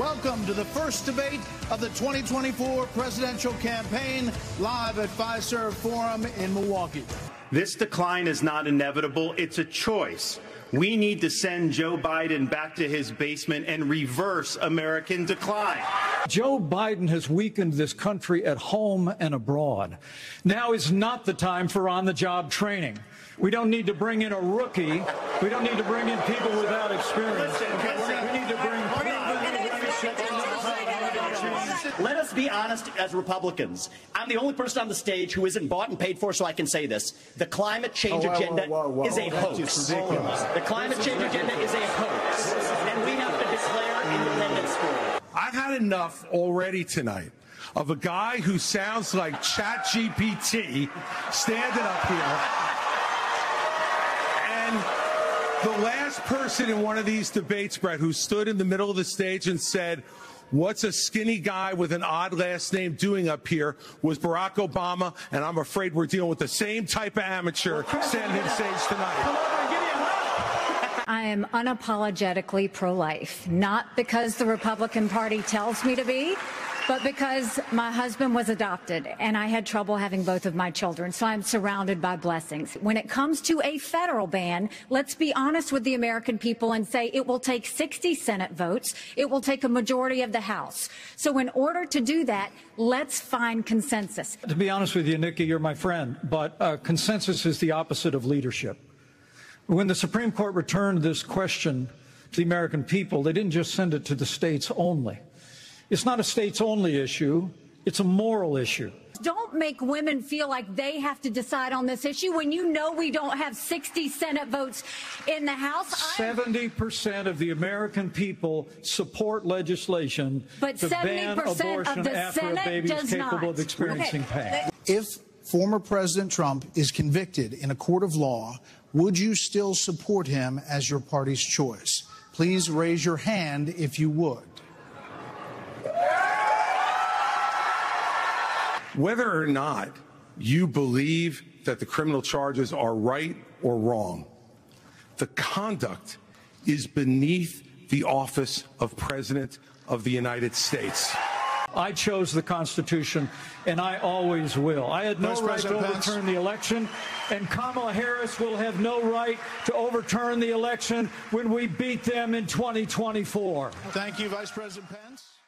Welcome to the first debate of the 2024 presidential campaign, live at Fiserv Forum in Milwaukee. This decline is not inevitable, it's a choice. We need to send Joe Biden back to his basement and reverse American decline. Joe Biden has weakened this country at home and abroad. Now is not the time for on the job training. We don't need to bring in a rookie. We don't need to bring in people without experience. Listen, listen. We need to bring Let us be honest as Republicans. I'm the only person on the stage who isn't bought and paid for, so I can say this. The climate change Oh, whoa, agenda whoa, whoa, whoa. is a That's hoax. just ridiculous. The climate change agenda is a hoax. And we have to declare independence for it. I've had enough already tonight of a guy who sounds like ChatGPT standing up here. And the last person in one of these debates, Bret, who stood in the middle of the stage and said, What's a skinny guy with an odd last name doing up here was Barack Obama, and I'm afraid we're dealing with the same type of amateur standing on stage tonight. I am unapologetically pro life, not because the Republican Party tells me to be, but because my husband was adopted and I had trouble having both of my children. So I'm surrounded by blessings. When it comes to a federal ban, let's be honest with the American people and say it will take 60 Senate votes. It will take a majority of the House. So in order to do that, let's find consensus. To be honest with you, Nikki, you're my friend, but uh, consensus is the opposite of leadership. When the Supreme Court returned this question to the American people, they didn't just send it to the states only. It's not a states only issue, it's a moral issue. Don't make women feel like they have to decide on this issue when you know we don't have 60 Senate votes in the House. I'm- 70% of the American people support legislation But to ban 70% of abortion the after Senate a baby is capable not. of experiencing Okay. pain. If former President Trump is convicted in a court of law, would you still support him as your party's choice? Please raise your hand if you would. Whether or not you believe that the criminal charges are right or wrong, the conduct is beneath the office of President of the United States. I chose the Constitution, and I always will. I had no Vice right to President Pence. overturn the election, and Kamala Harris will have no right to overturn the election when we beat them in 2024. Thank you, Vice President Pence.